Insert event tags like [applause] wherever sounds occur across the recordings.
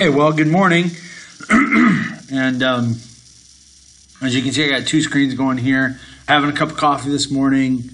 Okay, well, good morning. [clears throat] and um, as you can see, I got two screens going here. Having a cup of coffee this morning.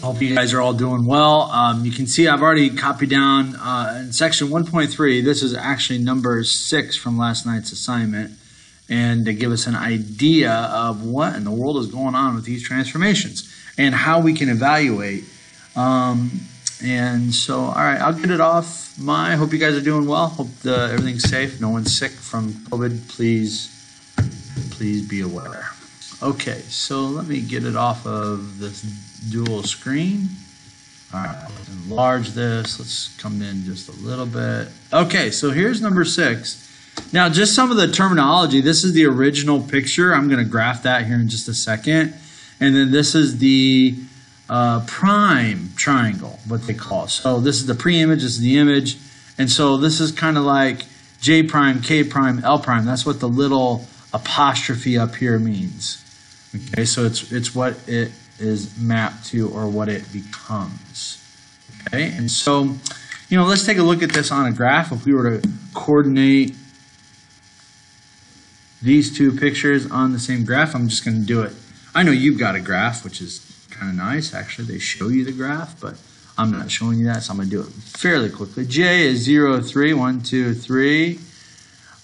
Hope you guys are all doing well. Um, you can see I've already copied down uh, in section 1.3. This is actually number six from last night's assignment, and to give us an idea of what in the world is going on with these transformations and how we can evaluate. Um, and so, all right, I'll get it off my. Hope you guys are doing well. Hope the, everything's safe. No one's sick from COVID. Please, please be aware. Okay, so let me get it off of this dual screen. All right, let's enlarge this. Let's come in just a little bit. Okay, so here's number six. Now, just some of the terminology. This is the original picture. I'm going to graph that here in just a second. And then this is the uh, prime triangle, what they call. it. So this is the pre-image, this is the image. And so this is kind of like J prime, K prime, L prime. That's what the little apostrophe up here means. Okay, so it's it's what it is mapped to or what it becomes. Okay, and so, you know, let's take a look at this on a graph. If we were to coordinate these two pictures on the same graph, I'm just going to do it. I know you've got a graph, which is kind of nice. Actually, they show you the graph, but I'm not showing you that, so I'm going to do it fairly quickly. J is 0, 3, 1, 2, 3.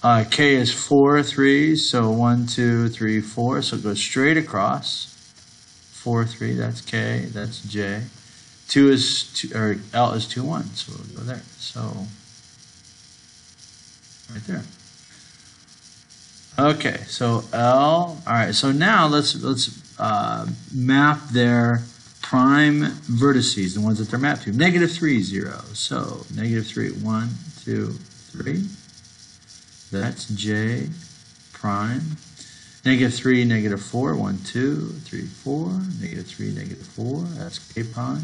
Uh, K is 4, 3, so 1, 2, 3, 4. So it goes straight across. 4, 3, that's K, that's J. 2 is, two, or L is 2, 1, so we'll go there. So, right there. Okay, so L, all right, so now let's, let's uh, map their prime vertices, the ones that they're mapped to. Negative 3, 0. So negative 3, 1, 2, 3. That's J prime. Negative 3, negative 4, 1, 2, 3, 4. Negative 3, negative 4. That's K prime.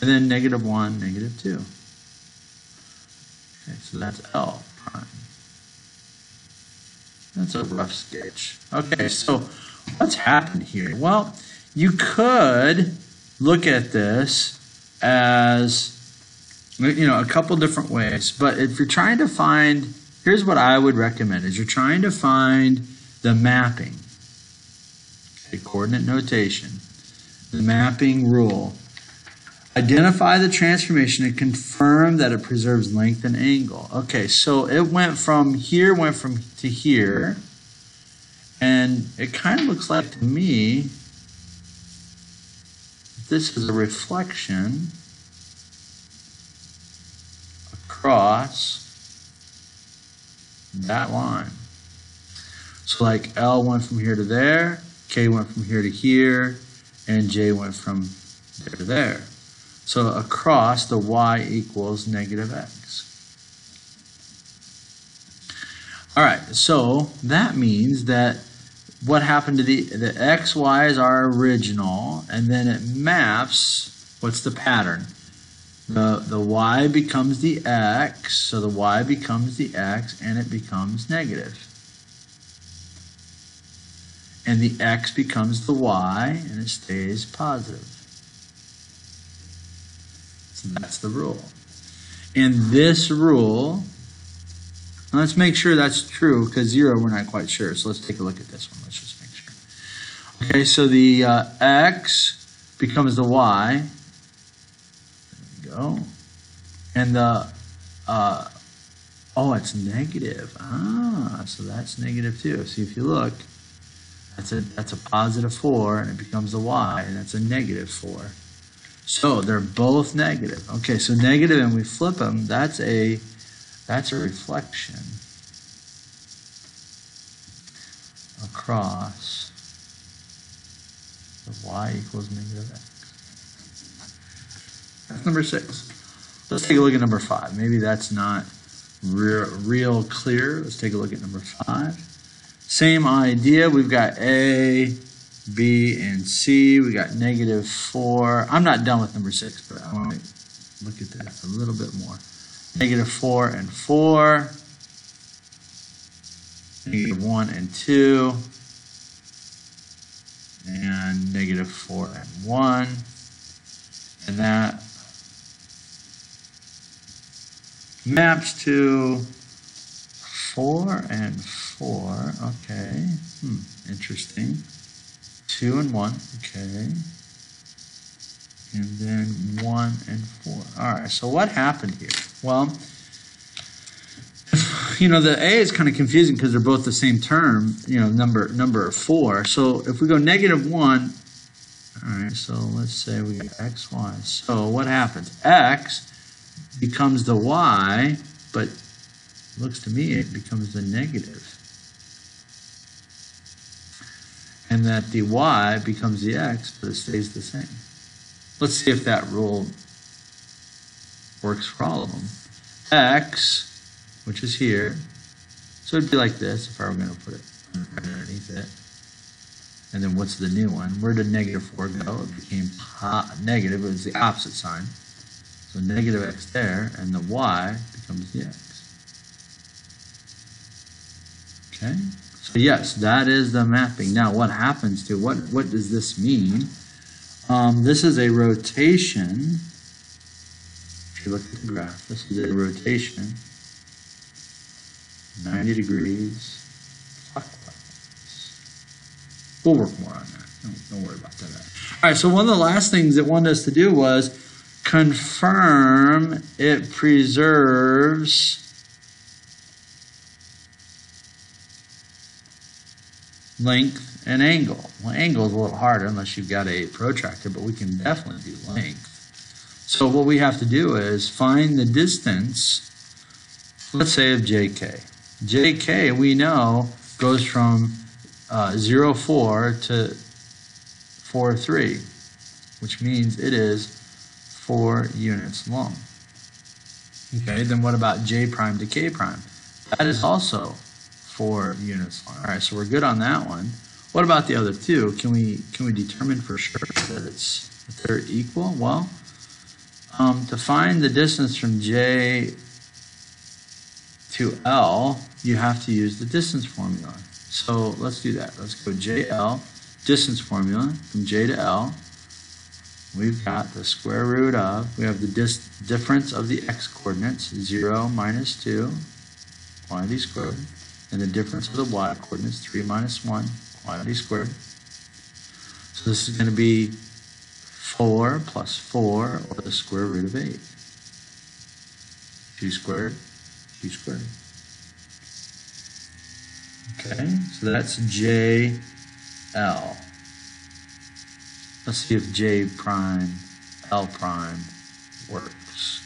And then negative 1, negative 2. Okay, so that's L prime. That's a rough sketch. Okay, so what's happened here? Well, you could look at this as you know a couple different ways, but if you're trying to find, here's what I would recommend: is you're trying to find the mapping, okay, coordinate notation, the mapping rule. Identify the transformation and confirm that it preserves length and angle. Okay, so it went from here, went from to here. And it kind of looks like to me this is a reflection across that line. So like L went from here to there, K went from here to here, and J went from there to there. So across the y equals negative x. All right, so that means that what happened to the, the x, y is our original, and then it maps, what's the pattern? The, the y becomes the x, so the y becomes the x, and it becomes negative. And the x becomes the y, and it stays positive. So that's the rule. And this rule let's make sure that's true because zero we're not quite sure. So let's take a look at this one. Let's just make sure. Okay, so the uh, x becomes the y. There we go. And the, uh, oh, it's negative. Ah, so that's negative too. See if you look, that's a, that's a positive 4 and it becomes a y and that's a negative 4. So they're both negative. Okay, so negative and we flip them, that's a that's a reflection across the y equals negative x. That's number six. Let's take a look at number five. Maybe that's not real, real clear. Let's take a look at number five. Same idea. We've got A, B, and C. We got negative 4. I'm not done with number 6, but I want to look at that a little bit more negative 4 and 4, negative 1 and 2, and negative 4 and 1. And that maps to four and four. Okay. Hmm. Interesting. Two and one. Okay. And then one and four. All right. So what happened here? Well, you know the a is kind of confusing because they're both the same term. You know, number number four. So if we go negative one. All right. So let's say we got x y. So what happens? X becomes the y, but looks to me it becomes the negative. And that the y becomes the x, but it stays the same. Let's see if that rule works for all of them. x, which is here, so it'd be like this if I were going to put it underneath it. And then what's the new one? Where did negative 4 go? It became negative. It was the opposite sign. So negative x there, and the y becomes the x. Okay, so yes, that is the mapping. Now, what happens to what? What does this mean? Um, this is a rotation. If you look at the graph, this is a rotation, 90 degrees clockwise. We'll work more on that. Don't, don't worry about that. All right. So one of the last things it wanted us to do was confirm it preserves length and angle. Well, angle is a little harder unless you've got a protractor, but we can definitely do length. So what we have to do is find the distance, let's say of JK. JK, we know, goes from uh, 0, 4 to 4, 3, which means it is 4 units long. Okay, then what about J prime to K prime? That is also 4 units long. All right, so we're good on that one. What about the other two? Can we can we determine for sure that it's that they're equal? Well, um, to find the distance from J to L, you have to use the distance formula. So let's do that. Let's go JL, distance formula from J to L. We've got the square root of, we have the difference of the x coordinates, 0 minus 2, quantity squared, and the difference of the y coordinates, 3 minus 1, quantity squared. So this is going to be 4 plus 4, or the square root of 8. 2 squared, 2 squared. Okay, so that's JL. Let's see if J prime, L prime works.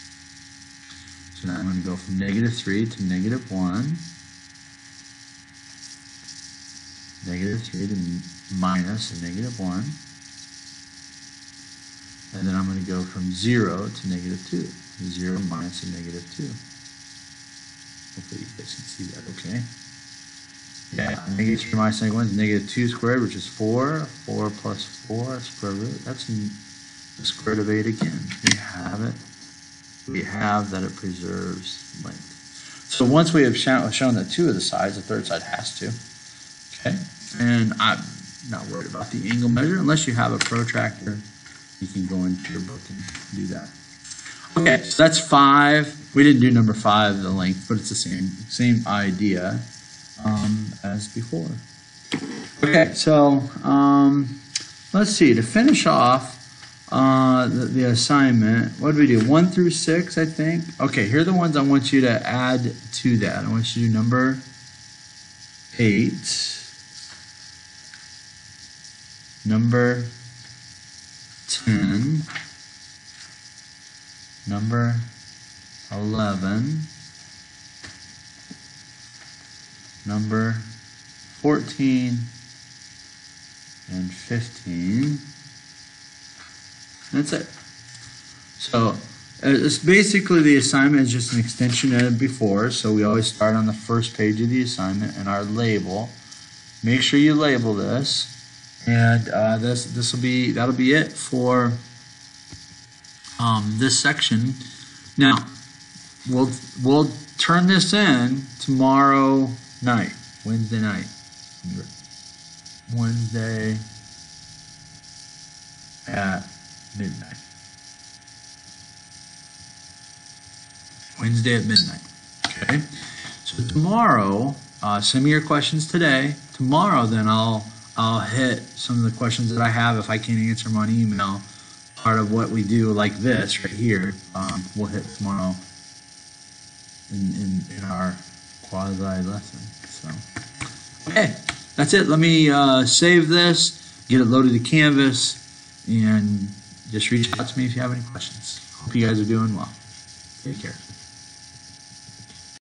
So now I'm going to go from negative 3 to negative 1. Negative 3 to minus a negative 1. And then I'm going to go from 0 to negative 2. 0 minus a negative 2. Hopefully you guys can see that okay. Yeah, negative 3 minus negative 1 is negative 2 squared, which is 4. 4 plus 4, square root. That's the square root of 8 again. We have it. We have that it preserves length. So once we have shown, shown that two of the sides, the third side has to. Okay, and I'm not worried about the angle measure unless you have a protractor. You can go into your book and do that. Okay, so that's five. We didn't do number five, the length, but it's the same same idea um, as before. Okay, so um, let's see. To finish off uh, the, the assignment, what did we do? One through six, I think. Okay, here are the ones I want you to add to that. I want you to do number eight, number ten, number eleven number 14 and 15. That's it. So uh, it's basically the assignment is just an extension of before. So we always start on the first page of the assignment and our label. Make sure you label this, and uh, this this will be that'll be it for um, this section. Now we'll we'll turn this in tomorrow night, Wednesday night. Wednesday at midnight. Wednesday at midnight. Okay. So tomorrow, uh, send me your questions today. Tomorrow, then I'll I'll hit some of the questions that I have if I can't answer them on email. Part of what we do, like this right here, um, we'll hit tomorrow in, in, in our quasi lesson. So, okay, that's it. Let me uh, save this, get it loaded to Canvas, and just reach out to me if you have any questions. Hope you guys are doing well. Take care.